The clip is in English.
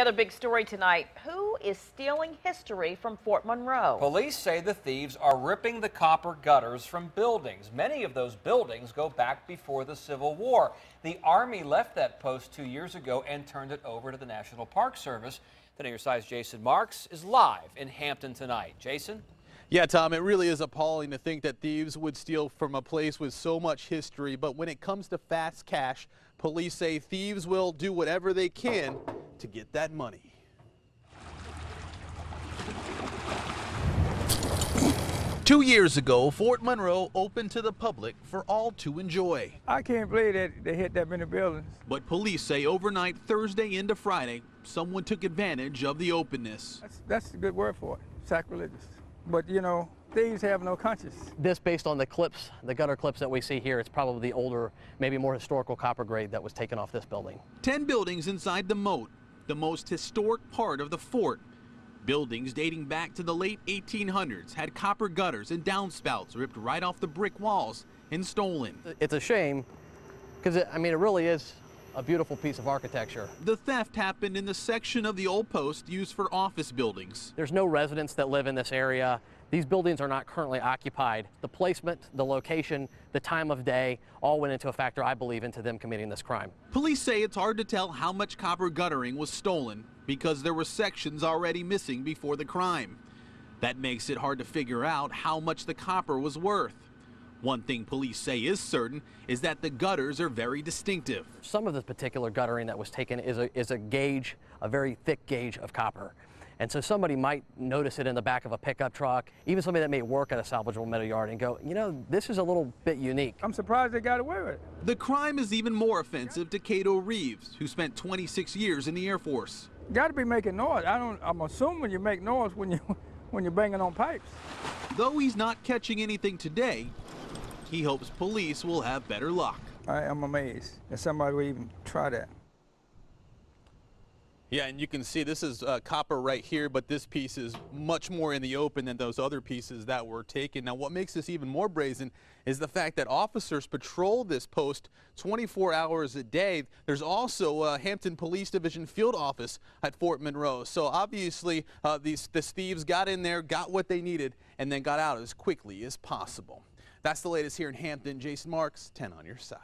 Other big story tonight, who is stealing history from Fort Monroe? Police say the thieves are ripping the copper gutters from buildings. Many of those buildings go back before the Civil War. The Army left that post two years ago and turned it over to the National Park Service. Today, your size Jason Marks is live in Hampton tonight. Jason? Yeah, Tom, it really is appalling to think that thieves would steal from a place with so much history. But when it comes to fast cash, police say thieves will do whatever they can to get that money. Two years ago, Fort Monroe opened to the public for all to enjoy. I can't believe that they hit that many buildings. But police say overnight, Thursday into Friday, someone took advantage of the openness. That's, that's a good word for it, sacrilegious. But you know, thieves have no conscience. This based on the clips, the gutter clips that we see here, it's probably the older, maybe more historical copper grade that was taken off this building. Ten buildings inside the moat, the most historic part of the fort. Buildings dating back to the late 1800s had copper gutters and downspouts ripped right off the brick walls and stolen. It's a shame because, I mean, it really is a beautiful piece of architecture. The theft happened in the section of the old post used for office buildings. There's no residents that live in this area. These buildings are not currently occupied. The placement, the location, the time of day all went into a factor, I believe, into them committing this crime. Police say it's hard to tell how much copper guttering was stolen because there were sections already missing before the crime. That makes it hard to figure out how much the copper was worth. One thing police say is certain is that the gutters are very distinctive. Some of the particular guttering that was taken is a, is a gauge, a very thick gauge of copper. And so somebody might notice it in the back of a pickup truck, even somebody that may work at a salvageable metal yard and go, you know, this is a little bit unique. I'm surprised they got away with it. The crime is even more offensive to Cato Reeves, who spent 26 years in the Air Force. Got to be making noise. I don't. I'm assuming you make noise when you when you're banging on pipes. Though he's not catching anything today, he hopes police will have better luck. I am amazed that somebody would even try that. Yeah, and you can see this is uh, copper right here, but this piece is much more in the open than those other pieces that were taken. Now, what makes this even more brazen is the fact that officers patrol this post 24 hours a day. There's also a Hampton Police Division field office at Fort Monroe. So obviously, uh, these, these thieves got in there, got what they needed, and then got out as quickly as possible. That's the latest here in Hampton. Jason Marks, 10 on your side.